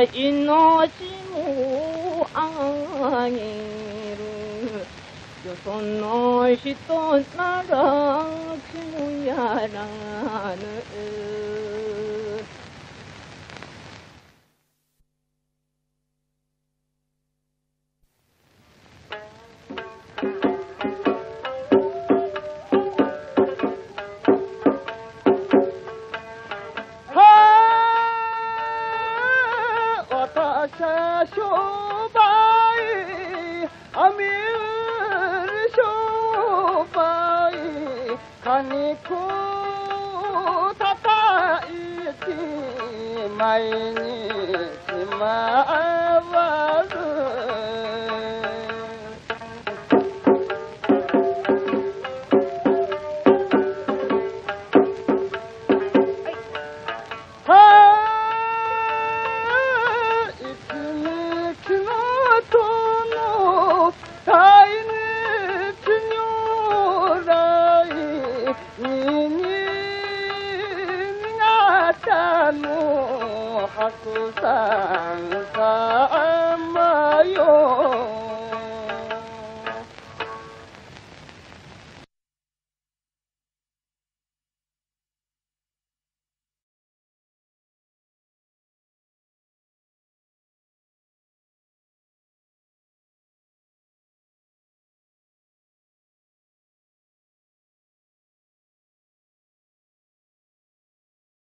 命もあげる。よその人なら、くやらぬ。Asha shobai, amir şubayi kaniku tata iti mayni sima 来ににがたの白山様よ